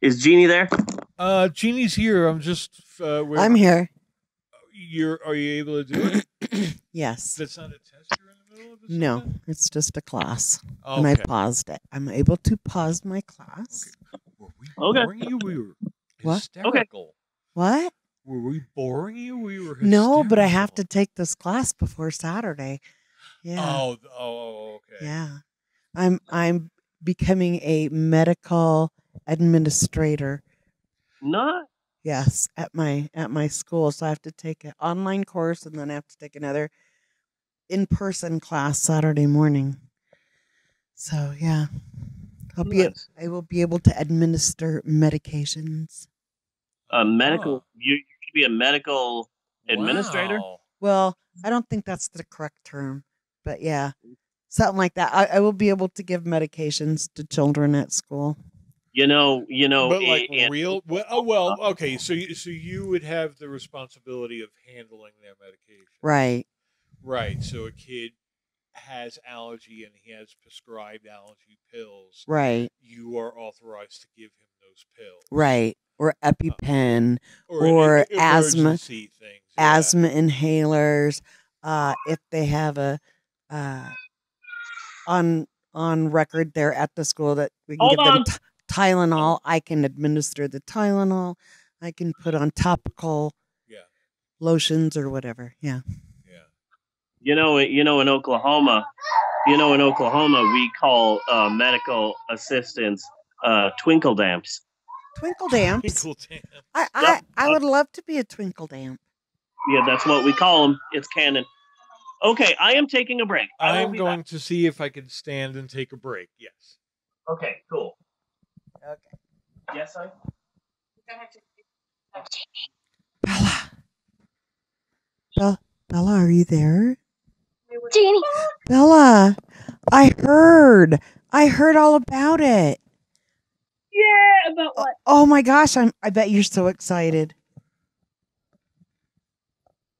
Is Jeannie there? Uh, Jeannie's here. I'm just. Uh, where- I'm here. You're. Are you able to do it? Yes. That's not a test. You're in the middle of. or No, something? it's just a class. Okay. And I paused it. I'm able to pause my class. Okay. Were we Okay. boring you? We were What? hysterical. What? Were we boring you? We were. No, but I have to take this class before Saturday. Yeah. Oh. Oh. Okay. Yeah. I'm I'm becoming a medical administrator. Not. Yes, at my at my school. So I have to take an online course and then I have to take another in-person class Saturday morning. So yeah. I'll be Nice. I will be able to administer medications. A medical. Oh. You, you could be a medical administrator. Wow. Well, I don't think that's the correct term, but yeah. Something like that. I, I will be able to give medications to children at school. You know. You know. but like in- in- real. Well, oh well. Okay. So you, so you would have the responsibility of handling their medication. Right. Right. So a kid has allergy and he has prescribed allergy pills. Right. You are authorized to give him those pills. Right. Or EpiPen, Or, Or asthma- emergency things. yeah. asthma inhalers, uh, if they have a uh, on on record there at the school that we can Hold give them t- Tylenol, I can administer the Tylenol. I can put on topical Yeah. lotions or whatever. Yeah. Yeah. You know. You know. In Oklahoma. You know. In Oklahoma, we call uh, medical assistants uh, twinkle damps. Twinkle damps. Cool. Damn. I, I, I would love to be a twinkle damp. Yeah, that's what we call them. It's canon. Okay, I am taking a break. I, I am be going to see if I can stand and take a break. Yes. Okay, cool. Okay. Yes, I. Bela. Bela, Bela, are you there? Jeannie. Bela, I heard. I heard all about it. Yeah, about oh, what? Oh my gosh, I'm I bet you're so excited.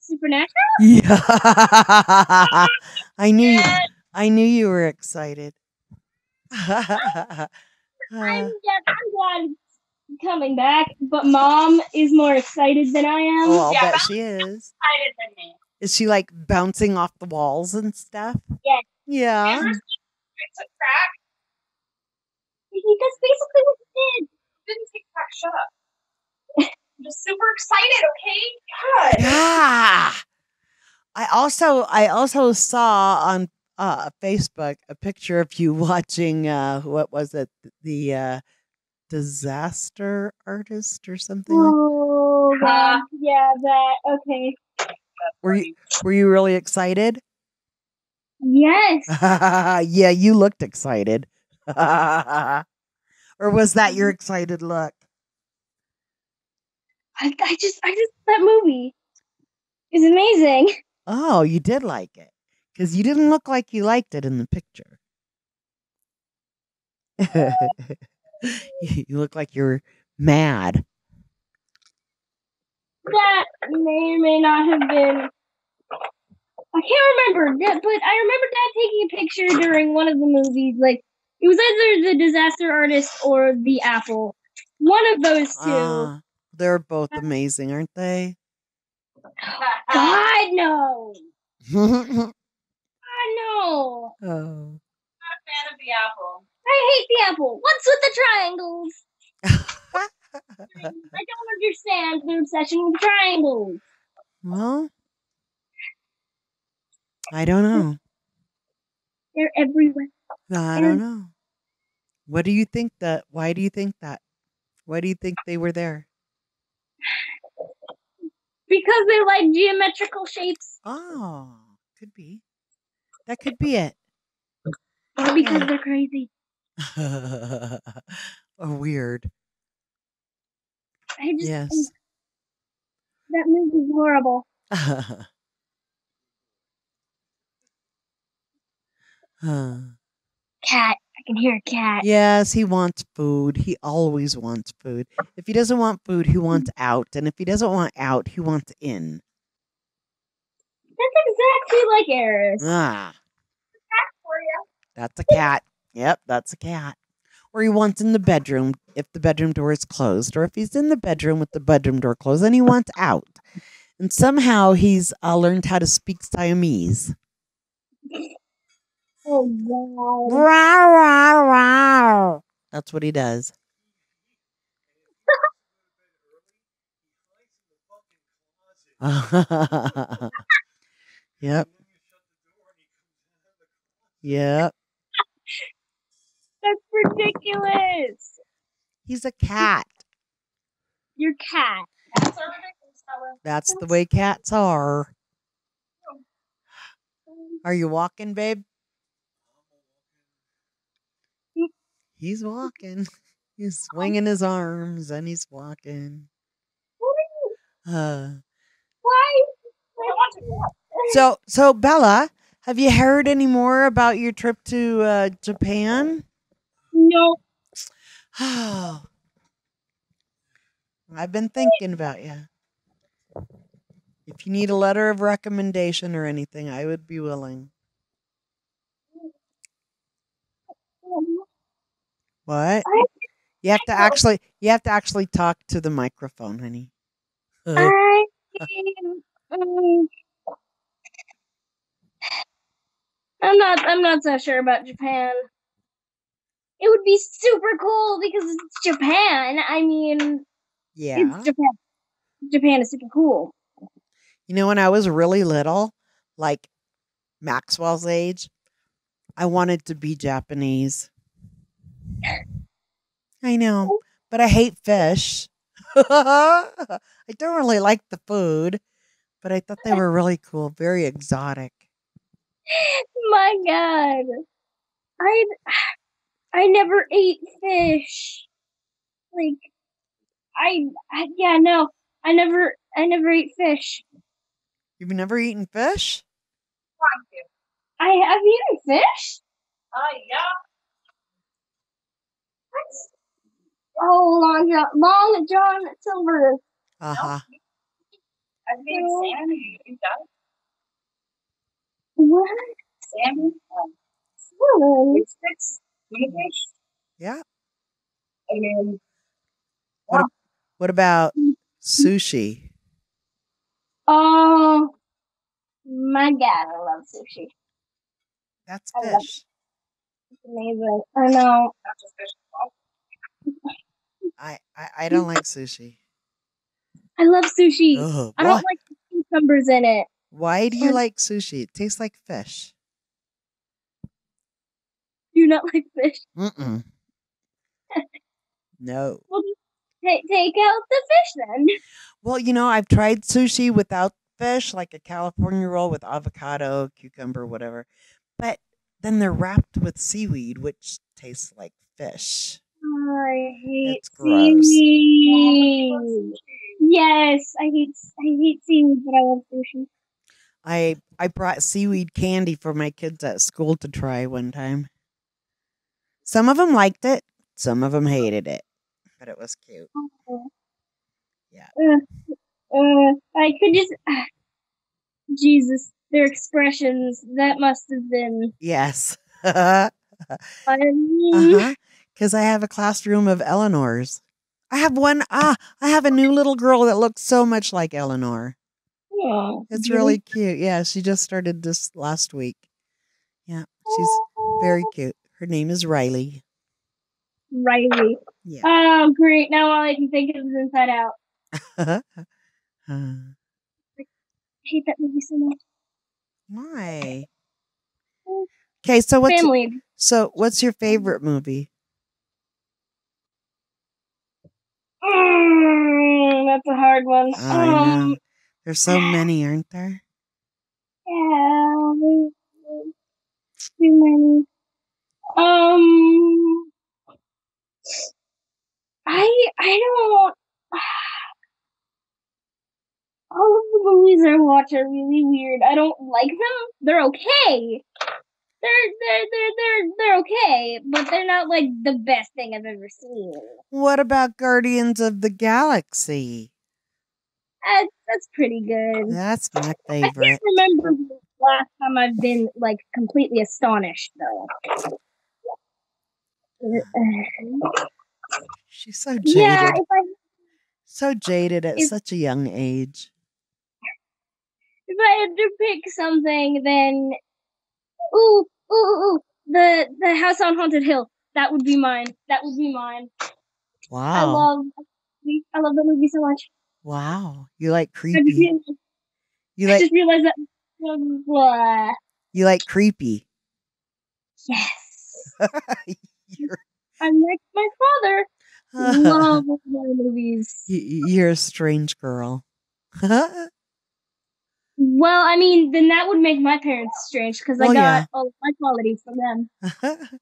Supernatural? Yeah. I knew Yeah, I knew you were excited. I'm, Uh, yeah, I'm glad it's coming back, but mom is more excited than I am. oh, I'll yeah, bet she is. excited than me. Is she like bouncing off the walls and stuff? Yes. Yeah. Ever it's a crack. That's basically what it did. didn't take crack. Shut up. I'm just super excited, okay? God. Yeah. I also I also saw on uh, Facebook a picture of you watching uh what was it the uh disaster artist or something like Oh, God. yeah, that. Okay. were you were you really excited Yes. yeah you looked excited or was that your excited look I, I just, I just, that movie is amazing. oh you did like it because you didn't look like you liked it in the picture you look like you're mad That may or may not have been. I can't remember, that- but I remember Dad taking a picture during one of the movies. Like it was either the Disaster Artist or the Apple. One of those two. Ah, they're both amazing, aren't they? God no! Not a fan of the apple. I hate the Apple. What's with the triangles? I don't understand their obsession with triangles. well, I don't know. They're everywhere. I don't know. What do you think that? Why do you think that? Why do you think they were there? Because they like geometrical shapes. Oh, could be. That could be it. Or because Yeah. they're crazy. or weird. I just Yes. that movie's horrible. Huh. Cat. I can hear a cat. Yes, he wants food. He always wants food. If he doesn't want food, he wants out. And if he doesn't want out, he wants in. That's exactly like Eris. Ah, For you. that's a cat. Yep, that's a cat. or he wants in the bedroom if the bedroom door is closed, or if he's in the bedroom with the bedroom door closed, and he wants out. And somehow he's uh, learned how to speak Siamese. Oh wow. Rawr, rawr, rawr. That's what he does. yep. Yep. That's ridiculous. He's a cat. Your cat. Cats are ridiculous, Bela. That's the way cats are. Are you walking, babe? He's walking. He's swinging his arms and he's walking. Uh, Why? I want to go. so, so Bela, have you heard any more about your trip to uh, Japan? No. Oh, I've been thinking about you. If you need a letter of recommendation or anything, I would be willing. What? You have to actually you have to actually talk to the microphone, honey. I um, I'm not I'm not so sure about Japan. It would be super cool because it's Japan. I mean, yeah. it's Japan. Japan is super cool. You know, when I was really little, like Maxwell's age, I wanted to be Japanese. I know, oh. but I hate fish. I don't really like the food, but I thought they were really cool, very exotic. My God, I I never ate fish. Like, I, I yeah no, I never I never ate fish. You've never eaten fish? I have eaten fish. Uh, yeah. That's oh long John long John Silver. Uh huh. I've made No. salmon. What? salmon. Um, Oh, fish sticks. Yeah. I mean, What about mm-hmm. sushi? Oh my God, I love sushi. That's I fish. It's amazing. I know. not just fish. I, I, I don't like sushi. I love sushi. Ugh, I don't like the cucumbers in it. why do you like sushi? It tastes like fish. Do you not like fish? Mm-mm. no. Well, take take out the fish then. Well, you know, I've tried sushi without fish, like a California roll with avocado, cucumber, whatever. But then they're wrapped with seaweed, which tastes like fish. I hate It's gross. seaweed. Yes, I hate I hate seaweed, but I love sushi. I I brought seaweed candy for my kids at school to try one time. Some of them liked it, some of them hated it, but it was cute. Yeah. Uh, uh, I could just. Jesus, their expressions. That must have been. Yes. uh-huh. Because I have a classroom of Eleanor's. I have one. Ah, I have a new little girl that looks so much like Eleanor. Oh, It's really? really cute. Yeah, she just started this last week. Yeah, she's very cute. Her name is Riley. Riley. Yeah. Oh, great! Now all I can think of is Inside Out. Uh, I hate that movie so much. Why? Okay, so what's Family. so what's your favorite movie? Mm, that's a hard one. I um. There's so many, aren't there? Yeah, too many. Um, I I don't. All of the movies I watch are really weird. I don't like them. They're okay. They're they're they're they're they're okay, but they're not like the best thing I've ever seen. What about Guardians of the Galaxy? That's that's pretty good. That's my favorite. I can't remember the last time I've been like completely astonished though. She's so jaded. yeah, if I So jaded at If- such a young age. if I had to pick something, then ooh, ooh, ooh, ooh, the the House on Haunted Hill. That would be mine. That would be mine. Wow. I love, I love that movie so much. wow. You like creepy. realized, You I just realized that. Um, Blah. you like creepy. Yes, you're, I'm like my father. Love horror movies. you- you're a strange girl. Well, I mean, then that would make my parents strange because I got yeah. all of my qualities from them.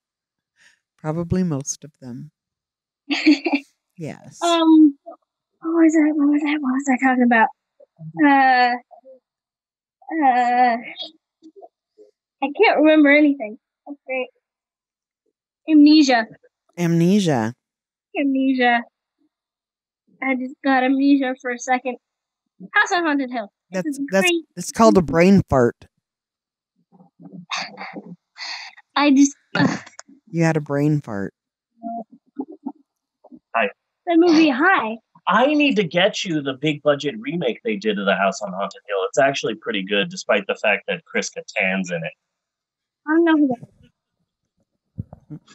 Probably most of them. Yes. um, what was I? What was I? What was I talking about? Uh, uh, I can't remember anything. That's great. Amnesia. Amnesia. Amnesia. I just got amnesia for a second. House on Haunted Hill. This That's that's great. it's called a brain fart. I just ugh, You had a brain fart. Hi. That movie. Hi. I need to get you the big budget remake they did of the House on Haunted Hill. It's actually pretty good, despite the fact that Chris Kattan's in it. I don't know who that.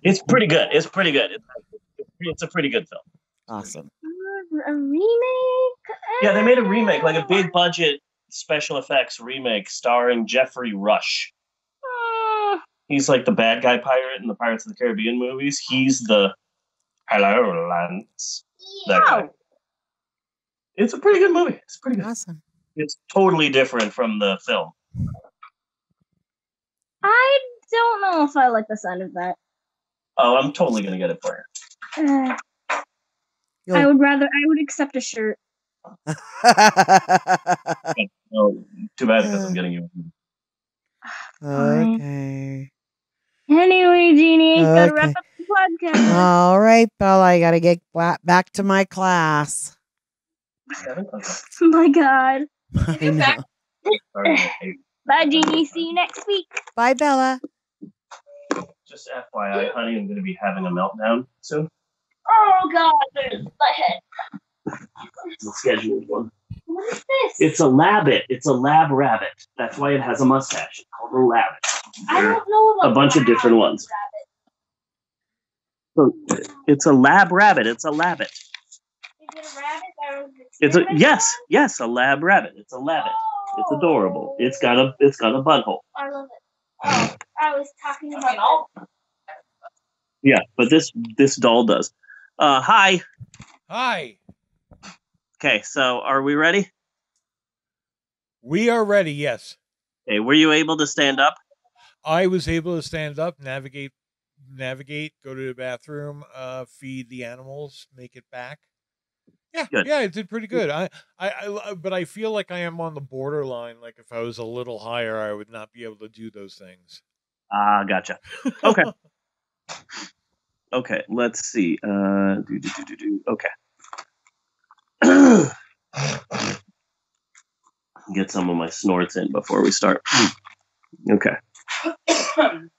It's pretty good. It's pretty good. It's, it's a pretty good film. Awesome. A remake? Yeah, they made a remake, like a big budget special effects remake starring Geoffrey Rush. Uh, He's like the bad guy pirate in the Pirates of the Caribbean movies. He's the hello Lance. That guy. no. It's a pretty good movie. It's pretty good. Awesome. It's totally different from the film. I don't know if I like the sound of that. Oh, I'm totally gonna get it for you. Uh, I would rather. I would accept a shirt. Oh, too bad because I'm getting you. okay. Anyway, Jeannie, gotta wrap up the podcast. All right, Bela. I gotta get bla- back to my class. Okay. oh my god. I you know. back? Sorry, I hate- Bye, Jeannie. See you next week. Bye, Bela. Just FYI, honey, I'm gonna be having a meltdown soon. Oh god, my head. The scheduled one. What is this? It's a labbit. It's a lab rabbit. That's why it has a mustache. It's called a labbit. I don't know what a bunch of different ones. So, It's a lab rabbit. It's a labbit. Is it a rabbit that was It's a experimented yes, yes, a lab rabbit. It's a labbit. It's adorable. It's got a it's got a butthole. Oh, I love it. Oh, I was talking I about mean, all Yeah, but this this doll does. Uh, hi. Hi. Okay, so are we ready? We are ready. Yes. Okay, were you able to stand up? I was able to stand up, navigate, navigate, go to the bathroom, uh, feed the animals, make it back. Yeah, Good. yeah, it did pretty good. I, I, I, but I feel like I am on the borderline. Like if I was a little higher, I would not be able to do those things. Ah, gotcha. Okay. Okay, let's see. Uh, do, do, do, do, do. Okay. Get some of my snorts in before we start. Okay.